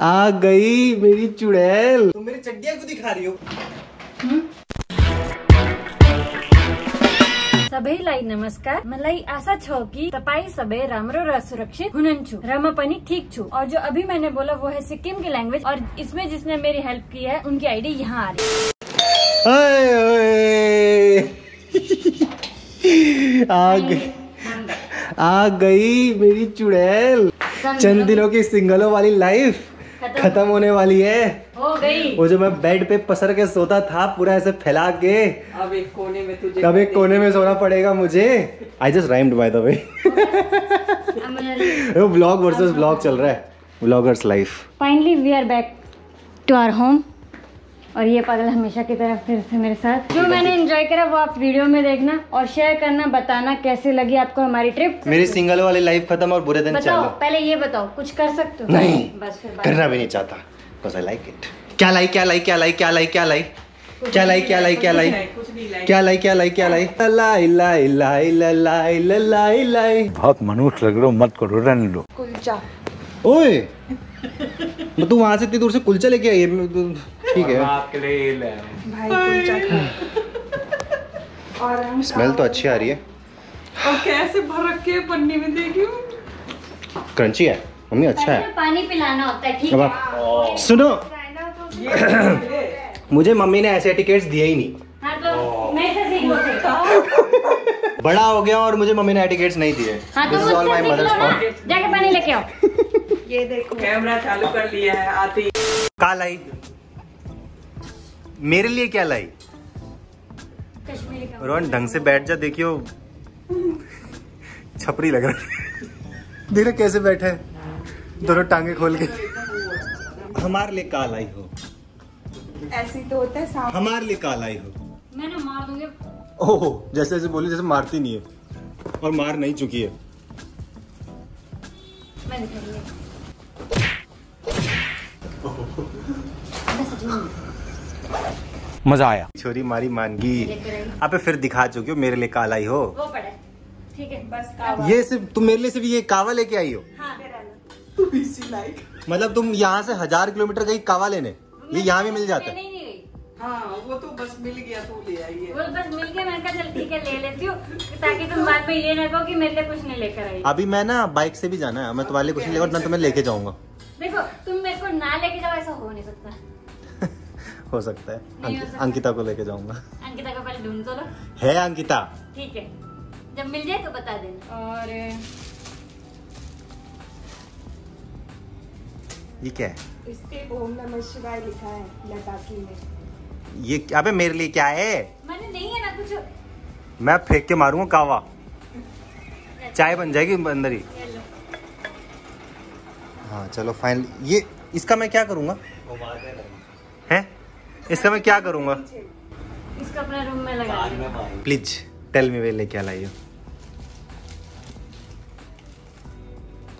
आ गई मेरी चुड़ैल। तुम मेरी चड्डियाँ को दिखा रही हो? सबैलाई नमस्कार। मलाई आशा छ कि तपाईँ सबै राम्रो र सुरक्षित हुनुहुन्छ र म पनि ठीक छु। और जो अभी मैंने बोला वो है सिक्किम की लैंग्वेज और इसमें जिसने मेरी हेल्प की है उनकी आईडी यहाँ आ रही है। आ गई। आ गई मेरी चुड़ैल। चंद दिनों की सिंगलों वाली लाइफ खत्म। होने वाली है। हो गई। वो जो मैं बेड पे पसर के सोता था पूरा ऐसे फैला के। अब एक कोने में तुझे अब एक कोने में सोना पड़ेगा मुझे? I just rhymed by the way blog versus blog चल रहा है। Bloggers life finally we are back to our home और ये पागल हमेशा की तरह फिर से मेरे साथ। जो मैंने एंजॉय करा वो आप वीडियो में देखना और शेयर करना बताना कैसे लगी आपको हमारी ट्रिप मेरी सिंगल वाली लाइफ खत्म और बुरे दिन बताओ चलो। पहले ये बताओ कुछ कर सकते हो? नहीं बस फिर करना भी नहीं चाहता बिकॉज़ आई लाइक इट क्या लाई क्या लाई क्या लाई क्या लाई क्या लाई क्या लाई क्या लाई क्या लाई लाइक क्या लाई क्या लाई क्या लाई लाई लाई लाई लाई लाई लाई बहुत मनुष्य लग रहे हो मत करो रहने दो। कुलचा ओए! तो तू वहाँ से इतनी दूर से कुलचा लेके आई है तो ठीक है। आपके लिए ले भाई कुलचा और स्मेल तो अच्छी आ रही है। और कैसे भर रखे हैं पन्नी में देखियो क्रंची है। मम्मी अच्छा है। पानी पिलाना होता है ठीक है? सुनो। मुझे मम्मी ने ऐसे टिकट्स दिए ही नहीं। हाँ तो मैं। बड़ा हो गया और मुझे मम्मी ने टिकट्स नहीं दिए। हाँ तो दिस इज़ ऑल मुझसे माय मदर्स लो ना। फॉल्ट जाके पानी लेके आओ। ये देखो। कैमरा चालू कर लिया है आती। का लाई? मेरे लिए क्या लाई? रोहन ढंग से बैठ जा देखियो। छपरी लग रहा है। देख कैसे बैठे हैं। दोनों टांगे खोल के। हमारे लिए काल आई हो? ऐसी तो होता है हमारे लिए काल आई हो? मैं ना मार दूँगी। ओह जैसे जैसे बोली जैसे मारती नहीं है। और मार नहीं चुकी है। मज़ा आया। छोरी मारी मानगी। आप फिर दिखा चुकी हो मेरे लिए का लाई हो। वो ठीक है बस कावा। ये सिर्फ़ तुम मेरे लिए सिर्फ़ ये कावा लेके आई हो? हाँ तू मतलब तुम यहाँ से हज़ार किलोमीटर गई कावा लेने? ये यहाँ भी मिल जाता है। नहीं नहीं। गई हाँ वो तो बस मिल गया तो ले आई है। वो बस मिल गया मैंने कहा चल ठीक है ले लेती हूँ ताकि तुम बाद में ये ना कहो कि मेरे लिए कुछ नहीं लेकर आई। अभी मैं ना बाइक से भी जाना है मैं तुम्हारे लिए कुछ नहीं लेकर ना तुम्हें लेके जाऊँगा। देखो तुम मेरे को ना लेके जाओ ऐसा हो नहीं सकता। हो सकता है। हो अंकि- सकता। अंकिता को लेके जाऊँगा। अंकिता को पहले ढूंढ तो लो है अंकिता। ठीक है। जब मिल जाए तो बता देना। और ये क्या है? इस पे ओम नमः शिवाय लिखा है लद्दाखी में। ये अबे मेरे लिए क्या है? मैंने नहीं है ना कुछ। मैं फेंक के मारूँगा कावा। चाय बन जाएगी अंदर ही। ये लो। हाँ चलो फाइनल ये इसका मैं क्या करूँगा? है? इसका मैं क्या करूँगा? इसको अपने रूम में लगा प्लीज़ टेल मी वे ले क्या हो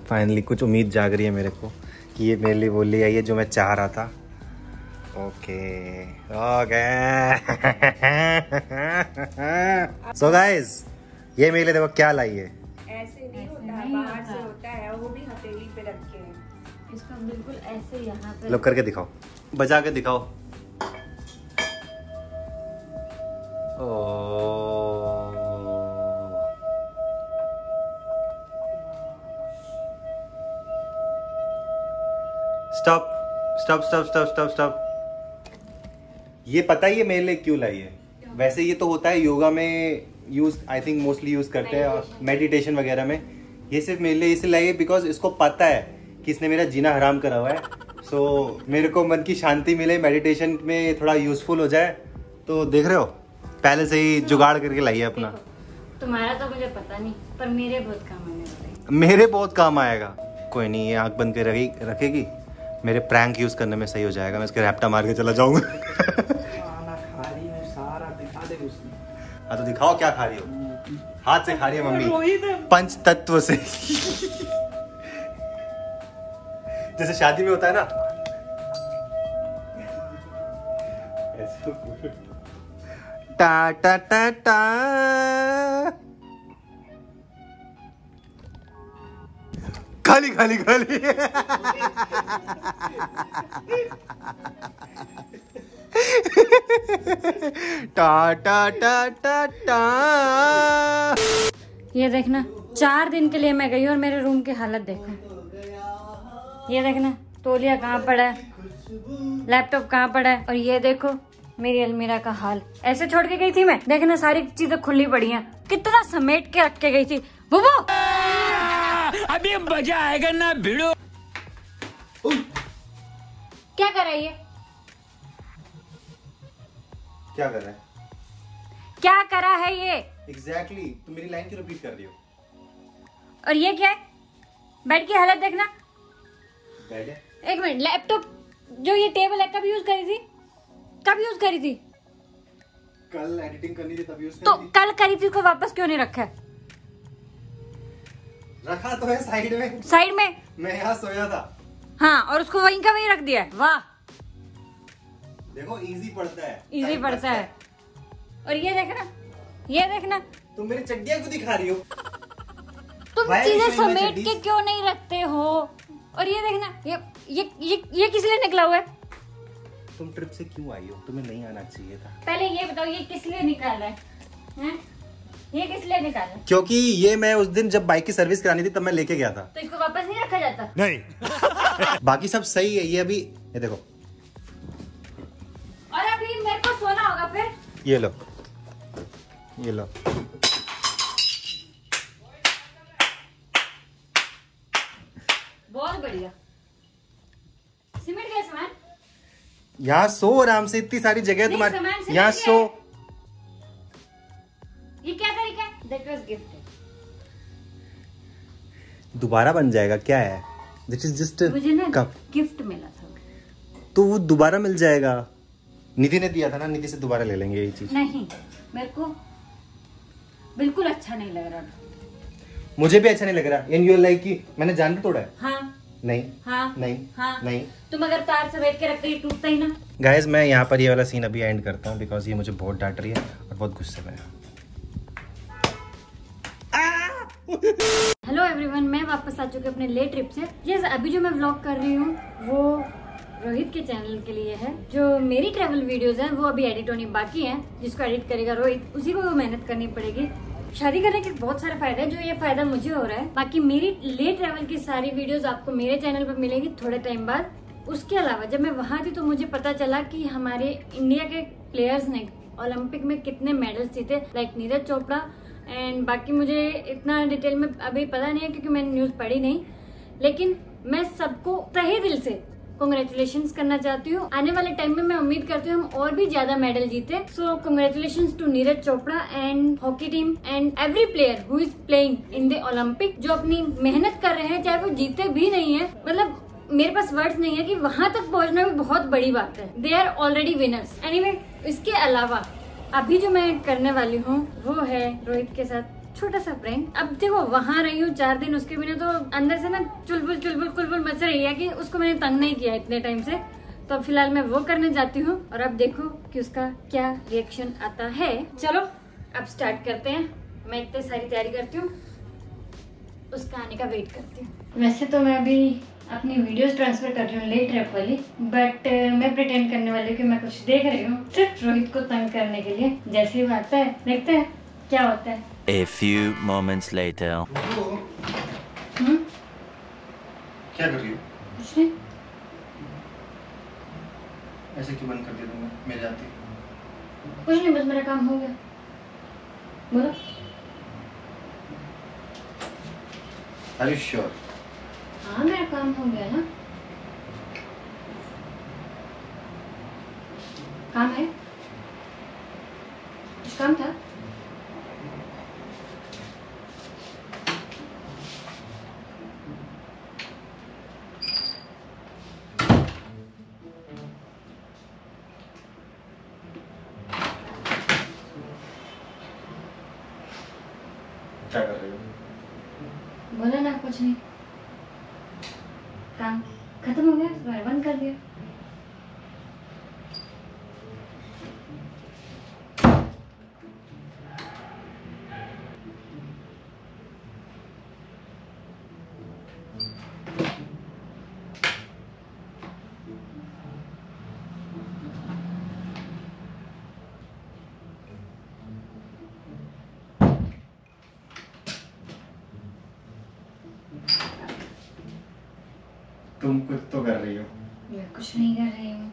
फाइनली कुछ उम्मीद जाग रही है मेरे को कि ये मेरे लिए वो ले आई है जो मैं चाह रहा था। ओके ओके सो गाइस ये मेरे लिए देखो क्या लाई है। ऐसे नहीं होता है बाहर से होता है वो भी हथेली पे रखे हैं। इसको बिल्कुल ऐसे यहाँ पे लो करके दिखाओ। बजा के दिखाओ। ओ। Stop stop stop stop stop stop ये पता ही है मेरे लिए क्यों लाई है। वैसे ये तो होता है योगा में use I think mostly use करते हैं और मेडिटेशन वगैरह में। ये सिर्फ़ मेरे लिए इसलिए लाई है बिकॉज़ इसको पता है। कि इसने मेरा जीना हराम करा हुआ है। सो so, मेरे को मन की शांति मिले मेडिटेशन में थोड़ा यूजफुल हो जाए। तो देख रहे हो? पहले से ही जुगाड़ करके लाई है अपना। तुम्हारा तो मुझे पता नहीं पर मेरे बहुत काम आने मेरे बहुत काम आएगा। कोई नहीं ये आँख बंद के रखी रखेगी। मेरे प्रैंक यूज़ करने में सही हो जाएगा। मैं इसके रैप्टा मार के चला जाऊँगा। खाना खा रही हूँ सारा दिखा दे उसने। हाँ तो दिखाओ क्या खा रही हो। हाथ से खा रही है मम्मी। पंच तत्व से। जैसे शादी में होता है ना। टा टा टा टा। खाली खाली खाली। टा टा टा टा टा। ये देखना चार दिन के लिए मैं गई और मेरे रूम की हालत देखो। ये देखना तोलिया कहाँ पड़ा है? लैपटॉप कहाँ पड़ा है? और ये देखो मेरी अलमीरा का हाल। ऐसे छोड़ के गई थी मैं? देखना सारी चीज़ें खुली पड़ी हैं। कितना समेट के रख के गई थी। बुबू! अभी मज़ा आएगा ना भिड़ो। क्या कर रही है? क्या कर रहा है? क्या करा है ये? Exactly exactly. तुम मेरी लाइन क्यों रिपीट कर रही हो? और ये क्या है? बेड की हालत देखना। एक मिनट लैपटॉप जो ये टेबल है कब यूज़ करी थी? कब यूज़ करी थी? कल एडिटिंग करनी थी तभी उसने तो कल करी थी उसको वापस क्यों नहीं रखा? रखा तो है साइड में। साइड में? मैं यहाँ सोया था। हाँ और उसको वहीं का वहीं रख दिया है। वाह। देखो इजी पड़ता है। इजी पड़ता बचता है। और ये देखना ये देखना। तुम मेरी चड्डियाँ क्यों दिखा रही हो? तुम चीज़ें समेट के क्यों नहीं रखते हो? और ये देखना ये ये ये, ये किस लिए निकला हुआ है? तुम ट्रिप से क्यों आई हो? तुम्हें नहीं आना चाहिए था। पहले ये बताओ ये किस लिए निकाला है? हैं? ये किस लिए निकाला है? क्योंकि ये मैं उस दिन जब बाइक की सर्विस करानी थी तब मैं लेके गया था। तो इसको वापस नहीं रखा जाता? नहीं। बाकी सब सही है ये अभी ये देखो। और अभी मेरे को सोना होगा फिर। ये लो। ये लो। यहाँ सो आराम से इतनी सारी जगह तुम्हारी यहाँ सो। ये क्या तरीका है? दैट वाज गिफ्ट दोबारा बन जाएगा क्या है? दिस इज़ जस्ट मुझे ना कप गिफ्ट मिला था। तो वो दोबारा मिल जाएगा। निधि ने दिया था ना निधि से दोबारा ले लेंगे ये चीज़। नहीं मेरे को बिल्कुल अच्छा नहीं लग रहा। मुझे भी अच्छा नहीं लग रहा। इन योर लाइक कि मैंने जान के तोड़ा है। हाँ। नहीं हाँ नहीं हाँ। नहीं। तुम अगर तार से बैठ के रखते ही टूटता ही ना। गाइज़ मैं यहाँ पर ये वाला सीन अभी एंड करता हूँ बिकॉज़ ये मुझे बहुत डांट रही है और बहुत गुस्से में है। हेलो एवरीवन मैं वापस आ चुकी अपने लेट ट्रिप से। यस अभी जो मैं व्लॉग कर रही हूँ वो रोहित के चैनल के लिए है। जो मेरी ट्रैवल वीडियोस हैं वो अभी एडिट होनी बाकी हैं। जिसको एडिट करेगा रोहित उसी को मेहनत करनी पड़ेगी। शादी करने के बहुत सारे फ़ायदे हैं, जो ये फ़ायदा मुझे हो रहा है। बाकी मेरी ले ट्रैवल की सारी वीडियोस आपको मेरे चैनल पर मिलेगी थोड़े टाइम बाद। उसके अलावा जब मैं वहाँ थी तो मुझे पता चला कि हमारे इंडिया के प्लेयर्स ने ओलंपिक में कितने मेडल्स जीते लाइक नीरज चोपड़ा। एंड बाकी मुझे इतना डिटेल में अभी पता नहीं है क्योंकि मैंने न्यूज़ पढ़ी नहीं। लेकिन मैं सबको तहे दिल से कॉन्ग्रेचुलेशन करना चाहती हूँ। आने वाले टाइम में मैं उम्मीद करती हूँ हम और भी ज़्यादा मेडल जीते। So congratulation to Neeraj Chopra and hockey team and every player who is playing in the Olympic जो अपनी मेहनत कर रहे हैं, चाहे वो जीते भी नहीं है। मतलब मेरे पास वर्ड्स नहीं है कि वहाँ तक पहुँचना भी बहुत बड़ी बात है। They are already winners anyway इसके अलावा, अभी जो मैं करने वाली हूँ, वो है रोहित के साथ छोटा सा प्रैंक अब देखो, वहाँ रही हूँ, चार दिन उसके बिना तो अंदर से ना चुलबुल चुलबुल, कुलबुल मच रही है कि उसको मैंने तंग नहीं किया इतने टाइम से। तो अब फ़िलहाल मैं वो करने जाती हूँ और अब देखो कि उसका क्या रिएक्शन आता है। चलो, अब स्टार्ट करते हैं। मैं इतनी सारी तैयारी करती हूँ। उसका आने का वेट करती हूँ। वैसे तो मैं अभी अपनी वीडियोस ट्रांसफ़र कर रही हूँ लेट रैप वाली। बट मैं प्रिटेंड करने वाली हूँ कि मैं कुछ देख रही हूँ सिर्फ़ रोहित को तंग करने के लिए। जैसे ही वो आता है, देखते हैं क्या होता है। A few moments later. हम्म क्या कर रही हो? कुछ नहीं। ऐसे क्यों बंद कर दिया तुमने? मेरे आते कुछ नहीं बस मेरा काम हो गया। बोलो। आर यू श्योर हाँ मेरा काम हो गया ना। काम है? कुछ काम था क्या कर रही हो बोला ना कुछ नहीं काम खत्म हो गया तो मैंने बंद कर दिया तुम कुछ तो कर रही हो मैं कुछ नहीं कर रही हूँ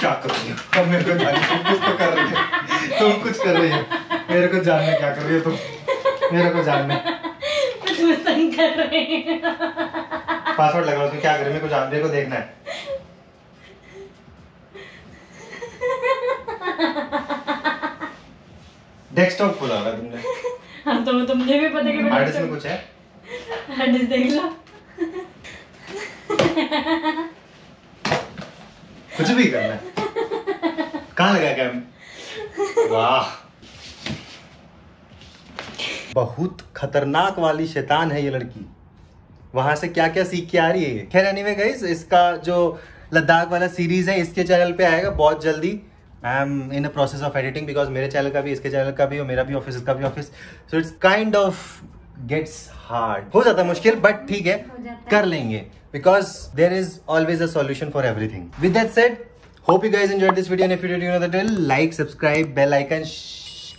क्या कर? रही हो अब मेरे को जानना तुम कुछ तो कर रही हो। तुम कुछ कर रही हो। मेरे को जानना क्या कर रही हो तुम? मेरे को जानना। कुछ पसंद कर रही। हूँ पासवर्ड लगाओ उसमें क्या कर? रही हो मेरे को जान मेरे को देखना है। डेस्कटॉप खोला होगा तुमने। हाँ तो तो मुझे भी पता कि हार्ड डिस्क में कुछ है? हार्ड डिस्क देख लो। कुछ भी करना कहाँ लगा कैम वाह। बहुत खतरनाक वाली शैतान है ये लड़की। वहाँ से क्या क्या सीख के आ रही है खैर एनीवे गाइस इसका जो लद्दाख वाला सीरीज़ है इसके चैनल पे आएगा बहुत जल्दी। I am in a process of editing because मेरे चैनल का भी इसके चैनल का भी और मेरा भी ऑफ़िस इसका भी office so it's kind of gets hard हो जाता है मुश्किल बट ठीक है कर लेंगे. Because there is always a solution for everything with that said hope you guys enjoy this video and if you did no that like subscribe bell icon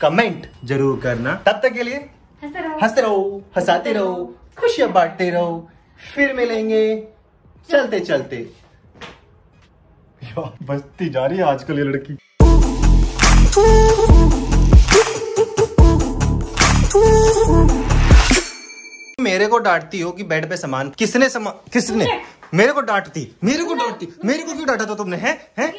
comment ज़रूर करना. तब तक के लिए हँसते रहो। हँसते रहो हंसाते रहो खुशियाँ बांटते रहो. फिर मिलेंगे चलते चलते यार बचती जा रही है आजकल ये लड़की। मेरे को डांटती हो कि बेड पे सामान किसने सामान किसने? मेरे को डांटती, मेरे को डांटती, मेरे को क्यों डांटा था तुमने, है? हैं?